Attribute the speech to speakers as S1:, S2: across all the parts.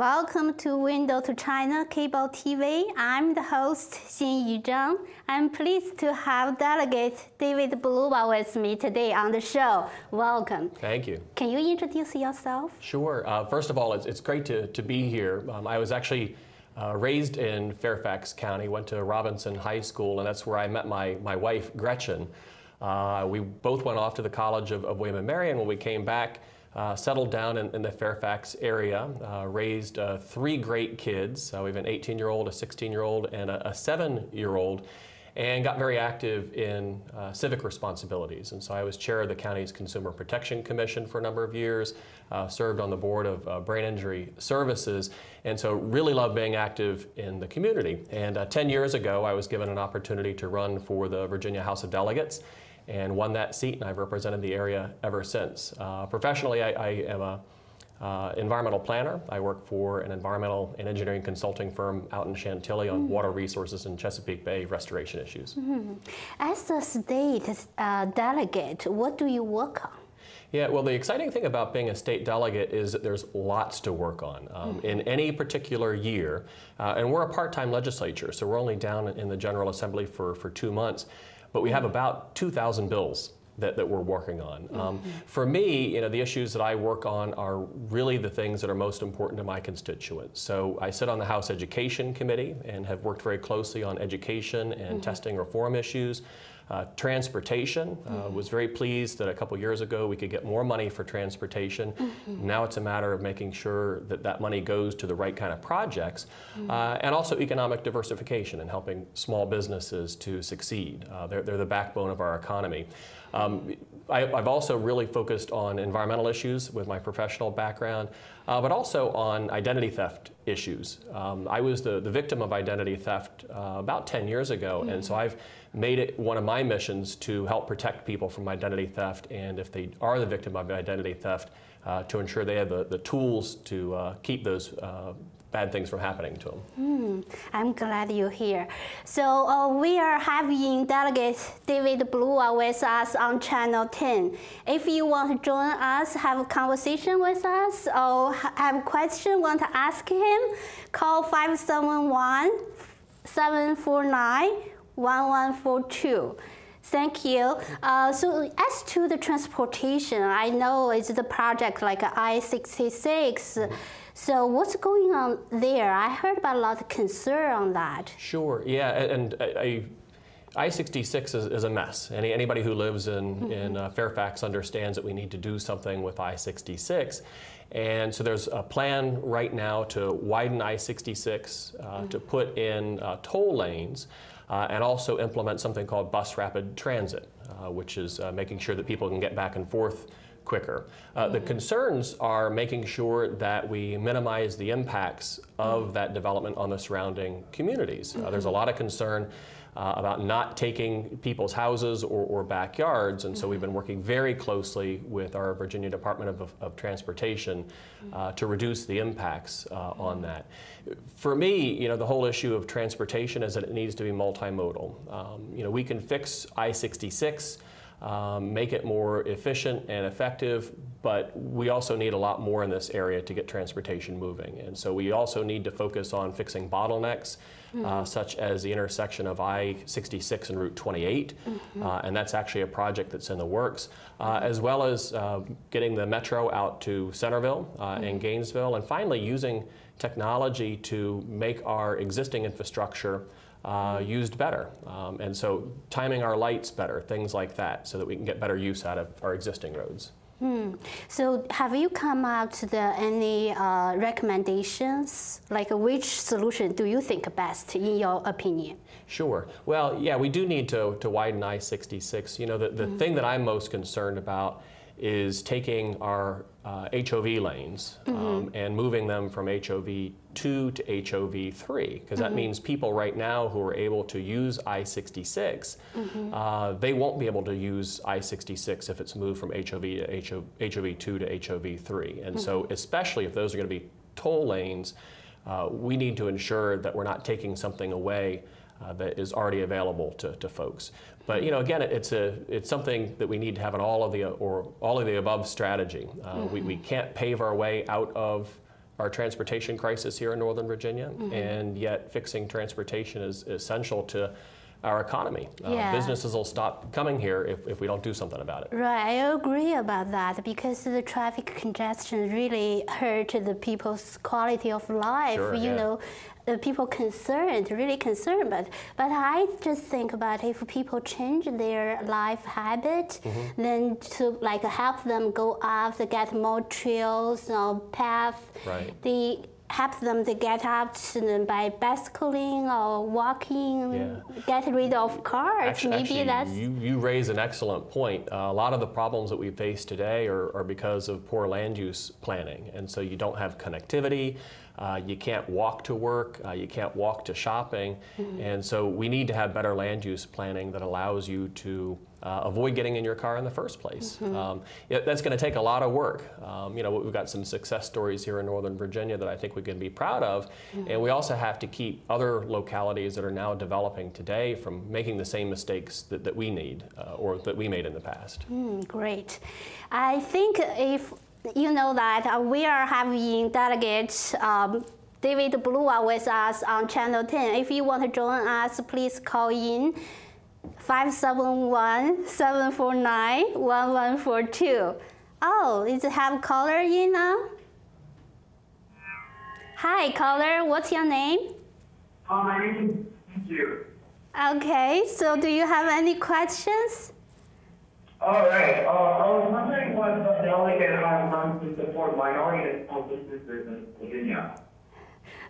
S1: Welcome to Window to China Cable TV. I'm the host, Xin Zhang. I'm pleased to have Delegate David Bulova with me today on the show. Welcome.
S2: Thank you.
S1: Can you introduce yourself?
S2: Sure. Uh, first of all, it's, it's great to, to be here. Um, I was actually uh, raised in Fairfax County, went to Robinson High School, and that's where I met my, my wife, Gretchen. Uh, we both went off to the College of, of William and Mary, and when we came back, uh, settled down in, in, the Fairfax area, uh, raised uh, three great kids. Uh, we have an 18 year old, a 16 year old, and a, seven year old, and got very active in uh, civic responsibilities. And so I was chair of the county's Consumer Protection Commission for a number of years, uh, served on the board of Brain Injury Services, and so really loved being active in the community. And 10 years ago, I was given an opportunity to run for the Virginia House of Delegates and won that seat, and I've represented the area ever since. Uh, professionally, I, I, am a uh, environmental planner. I work for an environmental and engineering consulting firm out in Chantilly on mm water resources and Chesapeake Bay restoration issues. Mm.
S1: As a state uh, delegate, what do you work on?
S2: Yeah, well, the exciting thing about being a state delegate is that there's lots to work on. Um, mm -hmm. In any particular year, uh, and we're a part-time legislature, so we're only down in the General Assembly for, for two months, but we have about 2,000 bills that, that we're working on. Um, mm -hmm. For me, you know, the issues that I work on are really the things that are most important to my constituents. So I sit on the House Education Committee and have worked very closely on education and mm -hmm. testing reform issues. Uh, transportation, uh, mm -hmm. was very pleased that a couple years ago we could get more money for transportation. Mm -hmm. Now it's a matter of making sure that that money goes to the right kind of projects. Mm -hmm. uh, and also economic diversification and helping small businesses to succeed. Uh, they're, they're the backbone of our economy. Um, I, have also really focused on environmental issues with my professional background, uh, but also on identity theft issues. Um, I was the, the victim of identity theft uh, about 10 years ago, mm. and so I've made it one of my missions to help protect people from identity theft, and if they are the victim of identity theft, uh, to ensure they have the, the tools to uh, keep those uh, bad things from happening to them.
S1: Mm, I'm glad you're here. So uh, we are having Delegate David Bulova with us on Channel 10. If you want to join us, have a conversation with us, or have a question, want to ask him, call 571 749 1142. Thank you. Uh, so as to the transportation, I know it's the project like I-66. So what's going on there? I heard about a lot of concern on that.
S2: Sure, yeah, and, I, I-66 is, is, a mess. Any, anybody who lives in, mm -hmm. in uh, Fairfax understands that we need to do something with I-66. And so there's a plan right now to widen I-66, uh, mm to put in uh, toll lanes, uh, and also implement something called bus rapid transit, uh, which is uh, making sure that people can get back and forth quicker. Uh, the concerns are making sure that we minimize the impacts of that development on the surrounding communities. Uh, there's a lot of concern uh, about not taking people's houses or, or, backyards, and so we've been working very closely with our Virginia Department of, of Transportation uh, to reduce the impacts uh, on that. For me, you know, the whole issue of transportation is that it needs to be multimodal. Um, you know, we can fix I-66 um, make it more efficient and effective, but we also need a lot more in this area to get transportation moving. And so we also need to focus on fixing bottlenecks, mm uh, such as the intersection of I-66 and Route 28, mm -hmm. uh, and that's actually a project that's in the works, uh, as well as uh, getting the metro out to Centreville mm and mm-hmm. Gainesville, and finally using technology to make our existing infrastructure uh, used better. Um, and so timing our lights better, things like that, so that we can get better use out of our existing roads.
S1: Hmm. So have you come up to the, any uh, recommendations? Like which solution do you think best in your opinion?
S2: Sure. Well, yeah, we do need to, to widen I-66. You know, the, the mm -hmm. thing that I'm most concerned about is taking our uh, HOV lanes mm -hmm. um, and moving them from HOV 2 to HOV 3, because mm -hmm. that mm-hmm. means people right now who are able to use I 66, mm -hmm. uh, they won't be able to use I 66 if it's moved from HOV to HOV, HOV 2 to HOV 3. And so, mm-hmm. especially if those are going to be toll lanes, uh, we need to ensure that we're not taking something away uh, that is already available to, to folks. But you know, again, it's a it's something that we need to have an all of the or all of the above strategy. Uh, mm -hmm. we, we mm-hmm. can't pave our way out of our transportation crisis here in Northern Virginia,
S1: Mm-hmm.
S2: and yet fixing transportation is essential to our economy. Uh, businesses will stop coming here if, if we don't do something about it.
S1: Right, I agree about that because the traffic congestion really hurt the people's quality of life.
S2: Sure,
S1: you
S2: yeah.
S1: know, the people concerned, really concerned. But but I just think about if people change their life habit,
S2: Mm-hmm.
S1: then to like help them go out, to get more trails or paths.
S2: Right.
S1: They help them to get out by bicycling or walking,
S2: Yeah.
S1: get rid of cars.
S2: Actually,
S1: Maybe
S2: actually,
S1: that's
S2: you, you raise an excellent point. Uh, a lot of the problems that we face today are, are because of poor land use planning. And so you don't have connectivity, uh, you can't walk to work, uh, you can't walk to shopping.
S1: Mm-hmm.
S2: And so we need to have better land use planning that allows you to uh, avoid getting in your car in the first place.
S1: Mm-hmm.
S2: Um, yeah, that's going to take a lot of work. Um, you know, we've got some success stories here in Northern Virginia that I think we can be proud of,
S1: Mm-hmm.
S2: and we also have to keep other localities that are now developing today from making the same mistakes that, that we need uh, or that we made in the past.
S1: Mm, great. I think if you know that uh, we are having delegate um, David Bulova with us on Channel 10. If you want to join us, please call in 571 749 1142. Oh, is it have caller in now? Hi, caller. What's your name?
S3: Uh, my name is you.
S1: Okay, so do you have any questions?
S3: All right. Uh, was wondering what the delegate has done to support minority and small businesses in Virginia.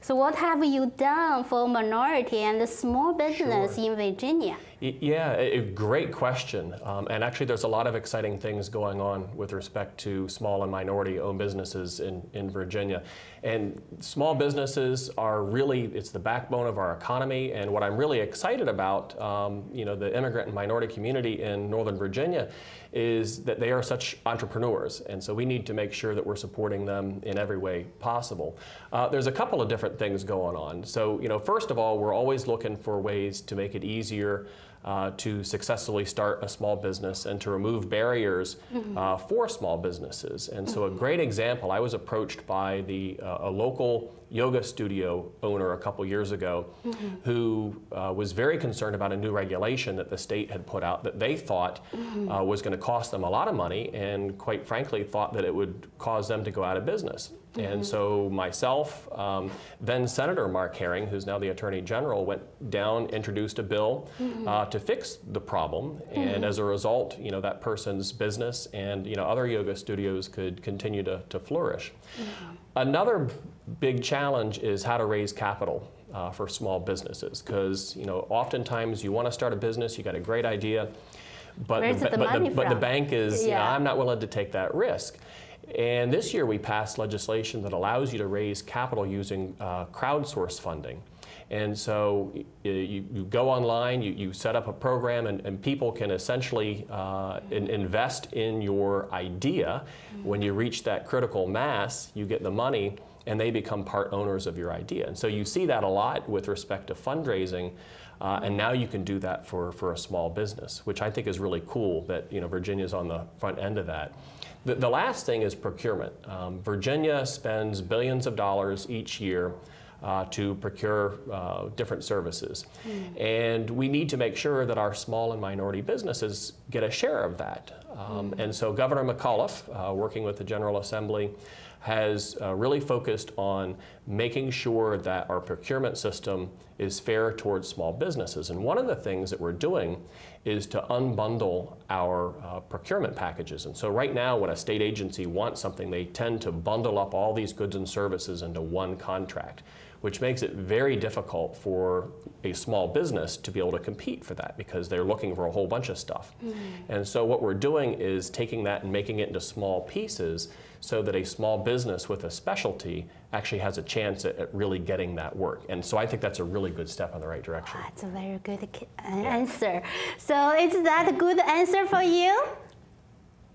S1: So what have you done for minority and small business in Virginia?
S2: Yeah, a a great question. Um, and actually, there's a lot of exciting things going on with respect to small and minority owned businesses in, in Virginia. And small businesses are really, it's the backbone of our economy. And what I'm really excited about, um, you know, the immigrant and minority community in Northern Virginia is that they are such entrepreneurs. And so we need to make sure that we're supporting them in every way possible. Uh, there's a couple of different things going on. So, you know, first of all, we're always looking for ways to make it easier uh, to successfully start a small business and to remove barriers uh, for small businesses. And so, a great example, I was approached by the uh, a local yoga studio owner a couple years ago who uh, was very concerned about a new regulation that the state had put out that they thought uh, was going to cost them a lot of money and quite frankly thought that it would cause them to go out of business. And so myself, um, then Senator Mark Herring, who's now the Attorney General, went down, introduced a bill uh, to fix the problem, and as a result, you know that person's business and you know other yoga studios could continue to, to flourish. Another big challenge is how to raise capital uh, for small businesses, because you know oftentimes you want to start a business, you got a great idea, but the,
S1: the
S2: but, the, but the bank is, you know, I'm not willing to take that risk. And this year we passed legislation that allows you to raise capital using uh, crowdsource funding. And so you, you go online, you, you set up a program, and, and people can essentially uh, in, invest in your idea. When you reach that critical mass, you get the money, and they become part owners of your idea. And so you see that a lot with respect to fundraising. Uh, and now you can do that for, for a small business, which I think is really cool that you know Virginia's on the front end of that. The, the last thing is procurement. Um, Virginia spends billions of dollars each year uh, to procure uh, different services. And we need to make sure that our small and minority businesses get a share of that. Um, And so Governor McAuliffe, uh, working with the General Assembly, has uh, really focused on making sure that our procurement system is fair towards small businesses. And one of the things that we're doing is to unbundle our uh, procurement packages. And so right now, when a state agency wants something, they tend to bundle up all these goods and services into one contract, which makes it very difficult for a small business to be able to compete for that because they're looking for a whole bunch of stuff. Mm-hmm. And so what we're doing is taking that and making it into small pieces so that a small business with a specialty actually has a chance at, at really getting that work. And so I think that's a really good step in the right direction.
S1: That's a very good answer. So is that a good answer for you?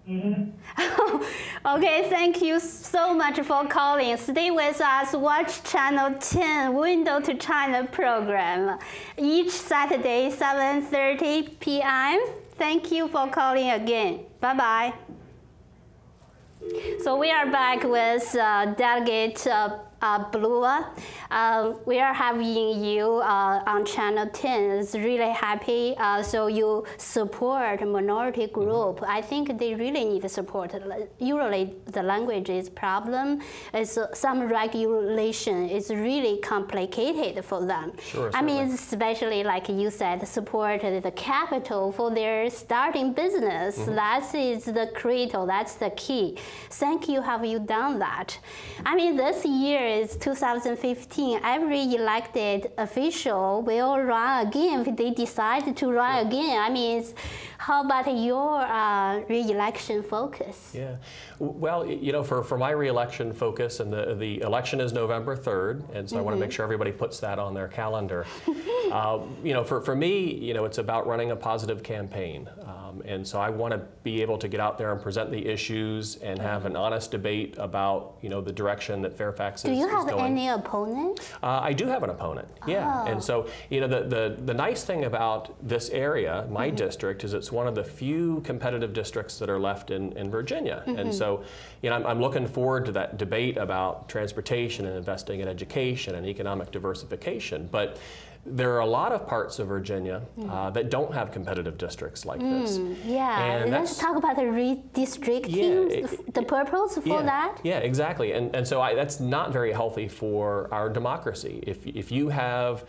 S1: okay, thank you so much for calling. Stay with us. Watch Channel 10 Window to China program each Saturday, 7:30 p.m. Thank you for calling again. Bye bye. So we are back with uh, Delegate uh, uh, Bulova. Um, we are having you uh, on Channel 10. It's really happy. Uh, so you support minority group. I think they really need support. Usually the language is problem. It's uh, some regulation is really complicated for them.
S2: Sure,
S1: I mean, especially like you said, support the capital for their starting business. That is the critical. That's the key. Thank you. Have you done that? I mean, this year is 2015. Every elected official will run again if they decide to run again. I mean, it's- how about your uh, re-election focus?
S2: Yeah. Well, you know, for, for my reelection focus, and the, the election is November 3rd, and so I want to make sure everybody puts that on their calendar. uh, you know, for, for me, you know, it's about running a positive campaign. Um, and so I want to be able to get out there and present the issues and have an honest debate about, you know, the direction that Fairfax is
S1: taking.
S2: Do you
S1: have
S2: going.
S1: any opponents?
S2: Uh, I do have an opponent, yeah.
S1: Oh.
S2: And so, you know, the, the, the nice thing about this area, my
S1: Mm-hmm.
S2: district, is it's one of the few competitive districts that are left in, in Virginia.
S1: Mm-hmm.
S2: And so, you know, I'm, I'm looking forward to that debate about transportation and investing in education and economic diversification. But there are a lot of parts of Virginia uh, that don't have competitive districts like this.
S1: Mm. Yeah,
S2: And
S1: let's talk about the redistricting,
S2: Yeah,
S1: the-
S2: it-
S1: the purpose for
S2: yeah,
S1: that.
S2: Yeah, exactly. And, and so I, that's not very healthy for our democracy. If, if you have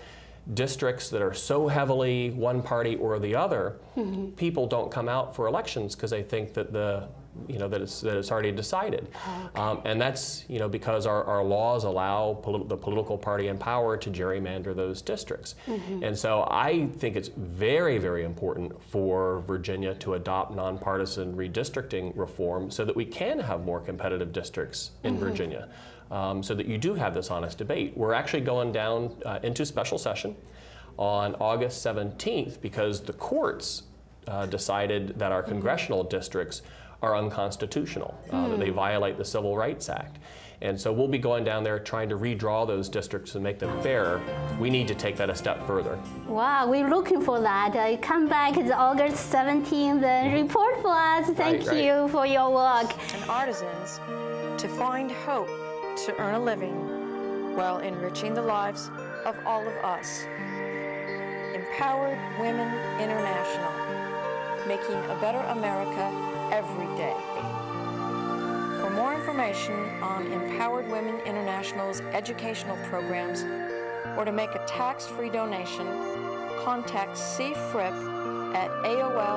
S2: districts that are so heavily one party or the other,
S1: Mm-hmm.
S2: people don't come out for elections because they think that the you know that it's that it's already decided, um, and that's you know because our, our laws allow poli- the political party in power to gerrymander those districts,
S1: Mm-hmm.
S2: and so I think it's very very important for Virginia to adopt nonpartisan redistricting reform so that we can have more competitive districts in Virginia, um, so that you do have this honest debate. We're actually going down uh, into special session on August 17th because the courts uh, decided that our congressional districts are unconstitutional, uh, that they violate the Civil Rights Act. And so we'll be going down there trying to redraw those districts and make them fairer. We need to take that a step further.
S1: Wow, we're looking for that. Uh, come back it's August 17th and report for us. Thank
S2: Right, right.
S1: you for your work.
S4: and artisans to find hope to earn a living while enriching the lives of all of us. Empowered Women International, making a better America every day. For more information on Empowered Women International's educational programs or to make a tax-free donation, contact cfrip at aol.com.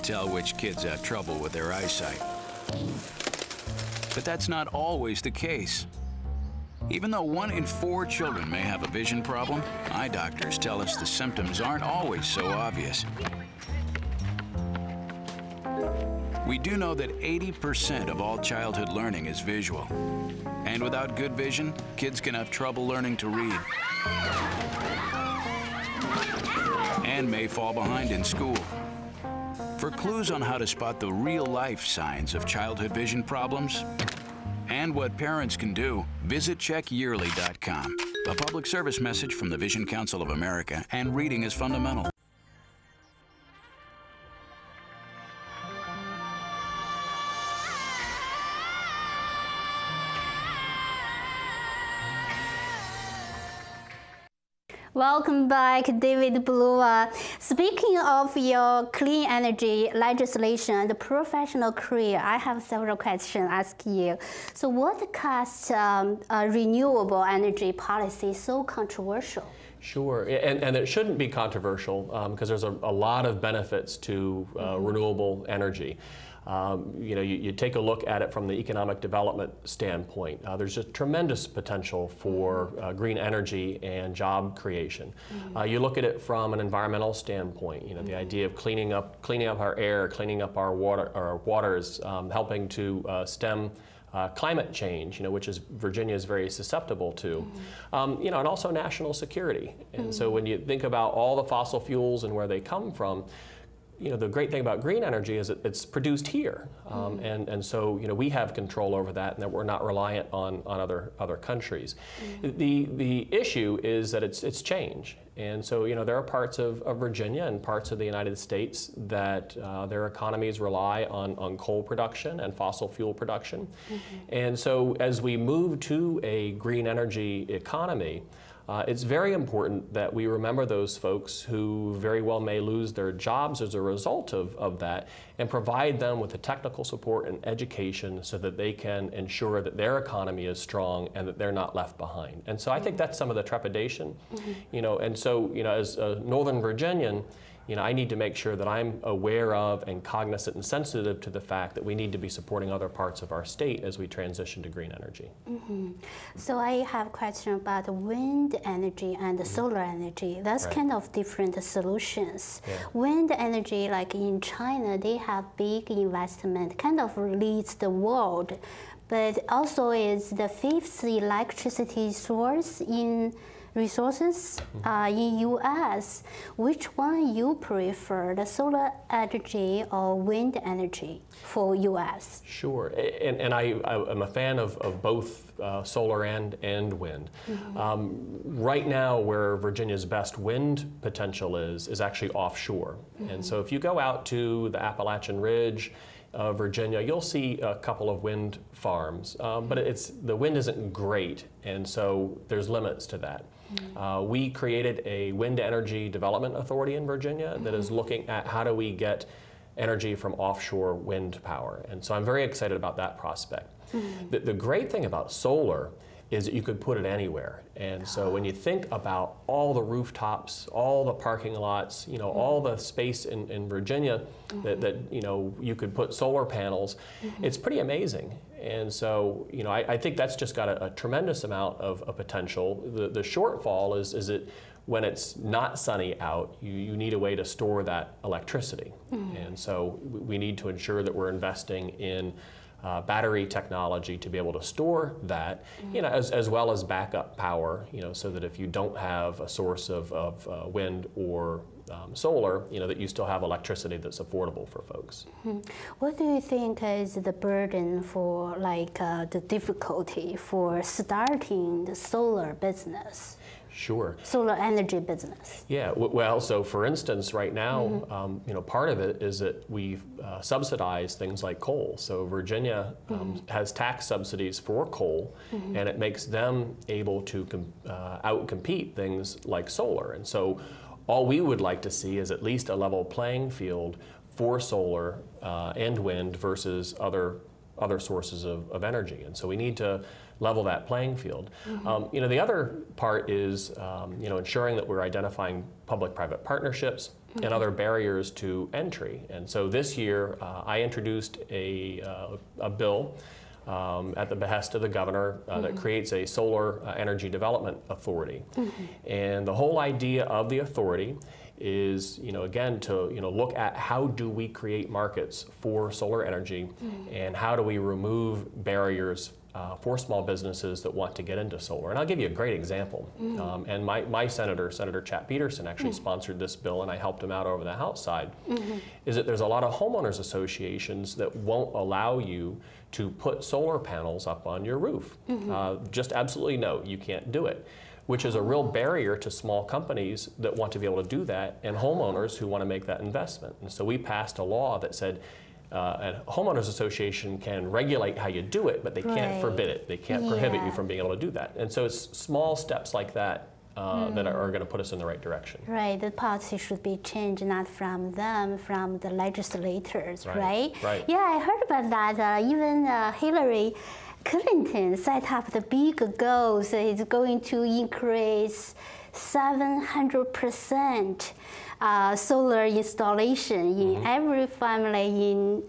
S5: tell which kids have trouble with their eyesight. But that's not always the case. Even though one in four children may have a vision problem, eye doctors tell us the symptoms aren't always so obvious. We do know that 80% of all childhood learning is visual. And without good vision, kids can have trouble learning to read and may fall behind in school. For clues on how to spot the real life signs of childhood vision problems and what parents can do, visit checkyearly.com. A public service message from the Vision Council of America and Reading is Fundamental.
S1: Welcome back, David Bulova. Speaking of your clean energy legislation and professional career, I have several questions to ask you. So, what caused um, renewable energy policy so controversial?
S2: Sure, and, and it shouldn't be controversial because there's a, a lot of benefits to uh, renewable energy. Um, you know, you, you, take a look at it from the economic development standpoint. Uh, there's a tremendous potential for uh, green energy and job creation. Mm-hmm. Uh, you look at it from an environmental standpoint. You know, the idea of cleaning up, cleaning up our air, cleaning up our water, our waters, um, helping to uh, stem. Uh, climate change, you know, which is Virginia is very susceptible to, mm-hmm. um, you know, and also national security. And mm-hmm. so when you think about all the fossil fuels and where they come from, you know, the great thing about green energy is that it's produced here. Um, mm. and, and so, you know, we have control over that and that we're not reliant on, on other, other countries. Mm. The, the issue is that it's, it's change. And so, you know, there are parts of, of Virginia and parts of the United States that uh, their economies rely on, on coal production and fossil fuel production. Mm-hmm. And so, as we move to a green energy economy, uh, it's very important that we remember those folks who very well may lose their jobs as a result of, of that and provide them with the technical support and education so that they can ensure that their economy is strong and that they're not left behind. And so I think that's some of the trepidation, mm-hmm. you know, and so, you know, as a Northern Virginian, you know, I need to make sure that I'm aware of and cognizant and sensitive to the fact that we need to be supporting other parts of our state as we transition to green energy.
S1: Mm-hmm. So I have a question about wind energy and mm-hmm. solar energy. That's right. kind of different solutions. Yeah. Wind energy, like in China, they have big investment, kind of leads the world, but also is the fifth electricity source in resources uh, in U.S. Which one you prefer, the solar energy or wind energy for U.S.?
S2: Sure, and, and I, I'm a fan of, of both uh, solar and, and wind. Mm-hmm. Um, right now, where Virginia's best wind potential is, is actually offshore. Mm-hmm. And so if you go out to the Appalachian Ridge, uh, Virginia, you'll see a couple of wind farms, um, but it's the wind isn't great, and so there's limits to that. Uh, we created a wind energy development authority in Virginia that is looking at how do we get energy from offshore wind power. And so I'm very excited about that prospect. Mm-hmm. The, the, great thing about solar is that you could put it anywhere. And so when you think about all the rooftops, all the parking lots, you know, mm-hmm. all the space in, in Virginia mm-hmm. that, that, you know, you could put solar panels, mm-hmm. it's pretty amazing. And so, you know, I, I think that's just got a, a tremendous amount of, of, potential. The, the shortfall is, is it when it's not sunny out, you, you need a way to store that electricity. Mm-hmm. And so we need to ensure that we're investing in uh, battery technology to be able to store that, you know, as, as well as backup power, you know, so that if you don't have a source of, of uh, wind or um, solar, you know, that you still have electricity that's affordable for folks.
S1: Mm-hmm. What do you think is the burden for, like, uh, the difficulty for starting the solar business?
S2: Sure.
S1: Solar energy business.
S2: Yeah. well, so for instance, right now, mm-hmm. um, you know, part of it is that we uh, subsidize things like coal. So Virginia um, mm-hmm. has tax subsidies for coal, mm-hmm. and it makes them able to com- uh, outcompete things like solar. And so, all we would like to see is at least a level playing field for solar uh, and wind versus other other sources of, of energy. And so we need to level that playing field. Mm-hmm. Um, you know, the other part is um, you know ensuring that we're identifying public-private partnerships mm-hmm. and other barriers to entry. And so this year, uh, I introduced a, uh, a bill. Um, at the behest of the governor uh, mm-hmm. that creates a solar uh, energy development authority. Mm-hmm. And the whole idea of the authority is, you know, again, to you know, look at how do we create markets for solar energy mm-hmm. and how do we remove barriers uh, for small businesses that want to get into solar. And I'll give you a great example. Mm. Um, and my, my senator, Senator Chap Petersen, actually mm. sponsored this bill, and I helped him out over the House side. Mm-hmm. Is that there's a lot of homeowners associations that won't allow you to put solar panels up on your roof. Mm-hmm. Uh, just absolutely no, you can't do it. Which is a real barrier to small companies that want to be able to do that and homeowners who want to make that investment. And so we passed a law that said uh, a homeowners association can regulate how you do it, but they can't forbid it. They can't yeah. prohibit you from being able to do that. And so it's small steps like that uh, mm. that are, are going to put us in the right direction.
S1: Right. The policy should be changed not from them, from the legislators, right?
S2: Right. right.
S1: Yeah, I heard about that. Uh, even uh, Hillary Clinton set up the big goals. It's going to increase 700 percent uh, solar installation in mm-hmm. every family in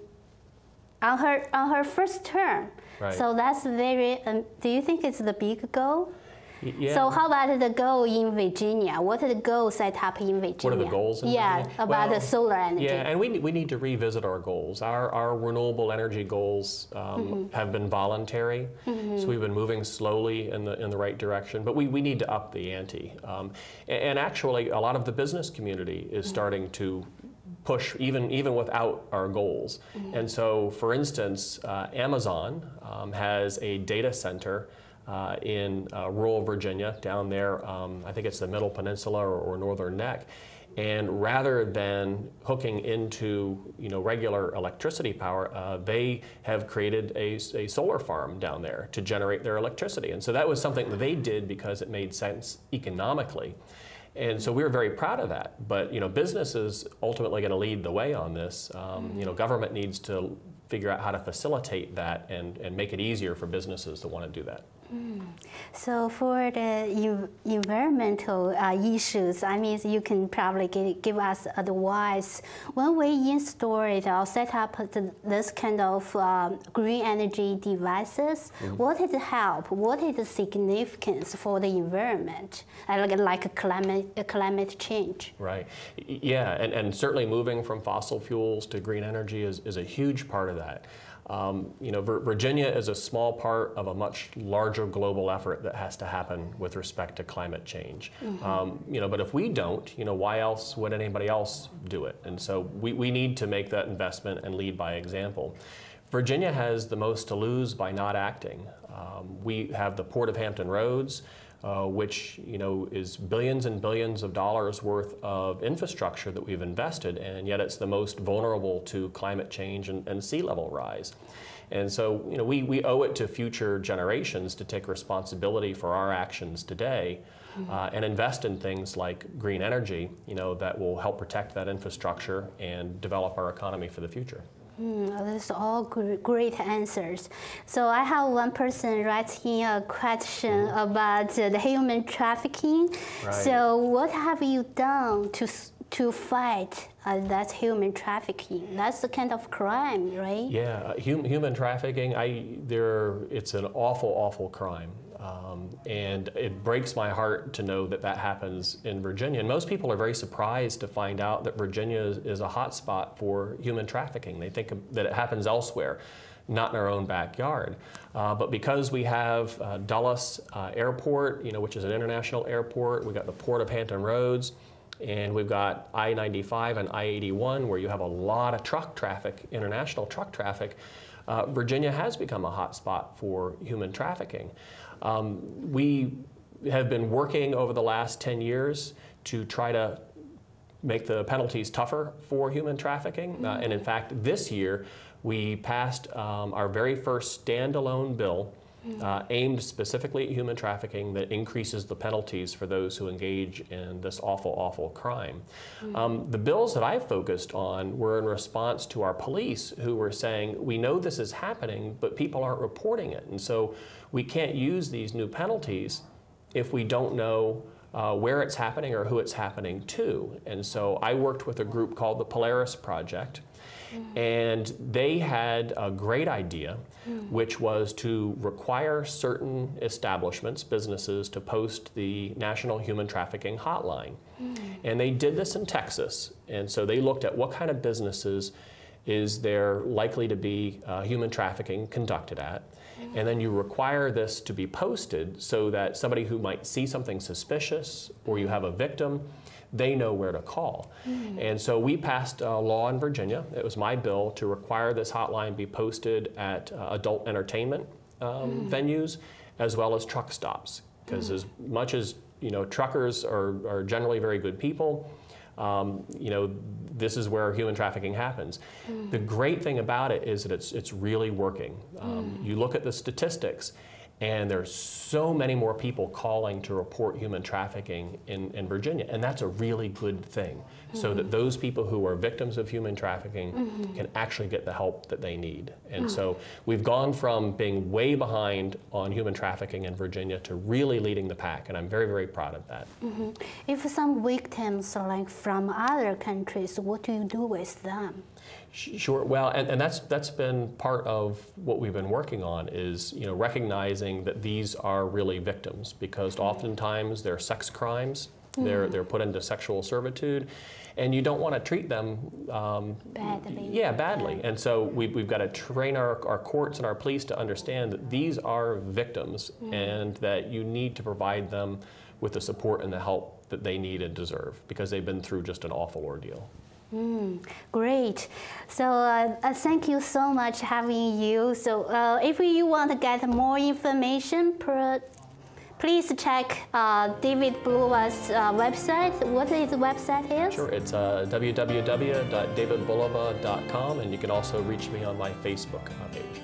S1: on her on her first term.
S2: Right.
S1: So that's very. Um, do you think it's the big goal?
S2: Yeah.
S1: So how about the goal in Virginia? What are the goals set up in Virginia?
S2: What are the goals in
S1: yeah,
S2: Virginia?
S1: about
S2: Well,
S1: the solar energy.
S2: Yeah, and we, we need to revisit our goals. Our, our renewable energy goals um,
S1: Mm-hmm.
S2: have been voluntary, so we've been moving slowly in the, in the right direction, but we, we need to up the ante. Um, a- and, actually, a lot of the business community is
S1: Mm-hmm.
S2: starting to push even, even without our goals.
S1: Mm-hmm.
S2: And so, for instance, uh, Amazon um, has a data center uh, in uh, rural Virginia, down there, um, I think it's the Middle Peninsula or, or Northern Neck. And rather than hooking into you know regular electricity power, uh, they have created a solar farm down there to generate their electricity. And so that was something that they did because it made sense economically. And so we were very proud of that. But you know, business is ultimately going to lead the way on this. Um, you know, government needs to figure out how to facilitate that and, and make it easier for businesses to want to do that.
S1: So for the environmental uh, issues, I mean, you can probably gi- give us advice. When we install it or set up the, this kind of um, green energy devices, what is the help? What is the significance for the environment, like, like climate, climate change?
S2: Right. Yeah, and, and certainly moving from fossil fuels to green energy is, is a huge part of that. Um, you know, Virginia is a small part of a much larger global effort that has to happen with respect to climate change. Um, you know, but if we don't, you know, why else would anybody else do it? And so we, we need to make that investment and lead by example. Virginia has the most to lose by not acting. Um, we have the Port of Hampton Roads, uh, which you know is billions and billions of dollars worth of infrastructure that we've invested, and yet it's the most vulnerable to climate change and, and sea level rise. And so you know we, we owe it to future generations to take responsibility for our actions today. Uh, and invest in things like green energy, you know, that will help protect that infrastructure and develop our economy for the future.
S1: Mm, Those are all gr- great answers. So I have one person writing a question about uh, the human trafficking.
S2: Right.
S1: So what have you done to to fight uh, that human trafficking? That's the kind of crime, right?
S2: Yeah, uh, hum, human trafficking. I there. It's an awful, awful crime, um, and it breaks my heart to know that that happens in Virginia. And most people are very surprised to find out that Virginia is, a hotspot for human trafficking. They think that it happens elsewhere. Not in our own backyard, uh, but because we have uh, Dulles uh, Airport, you know, which is an international airport, we've got the Port of Hampton Roads, and we've got I 95 and I 81 where you have a lot of truck traffic, international truck traffic. Uh, Virginia has become a hotspot for human trafficking. Um, we have been working over the last 10 years to try to make the penalties tougher for human trafficking. Uh, and in fact, this year we passed um, our very first standalone bill uh, aimed specifically at human trafficking that increases the penalties for those who engage in this awful, awful crime. Um, the bills that I focused on were in response to our police who were saying, we know this is happening, but people aren't reporting it. And so we can't use these new penalties if we don't know uh, where it's happening or who it's happening to. And so I worked with a group called the Polaris Project, and they had a great idea, which was to require certain establishments, businesses, to post the National Human Trafficking Hotline. And they did this in Texas. And so they looked at what kind of businesses is there likely to be uh, human trafficking conducted at. And then you require this to be posted so that somebody who might see something suspicious or you have a victim, they know where to call. And so we passed a law in Virginia. It was my bill to require this hotline be posted at uh, adult entertainment um, venues as well as truck stops. Because as much as you know, truckers are, are generally very good people. Um, you know, this is where human trafficking happens. The great thing about it is that it's, it's really working. Um, You look at the statistics, and there's so many more people calling to report human trafficking in, in Virginia, and that's a really good thing. So that mm-hmm. those people who are victims of human trafficking mm-hmm. can actually get the help that they need. And mm. so we've gone from being way behind on human trafficking in Virginia to really leading the pack, and I'm very, very proud of that. Mm-hmm.
S1: If some victims are like from other countries, what do you do with them?
S2: Sure. Well, and, and that's that's been part of what we've been working on is you know recognizing that these are really victims because oftentimes they're sex crimes. They're they're put into sexual servitude, and you don't want to treat them um,
S1: Badly.
S2: Yeah, badly. And so we've, we've got to train our, our courts and our police to understand that these are victims and that you need to provide them with the support and the help that they need and deserve because they've been through just an awful ordeal.
S1: Great. So uh, uh, thank you so much having you. So uh, if you want to get more information, please check uh, David Bulova's uh, website. What is his website is?
S2: Sure, it's uh, www.davidbulova.com and you can also reach me on my Facebook page.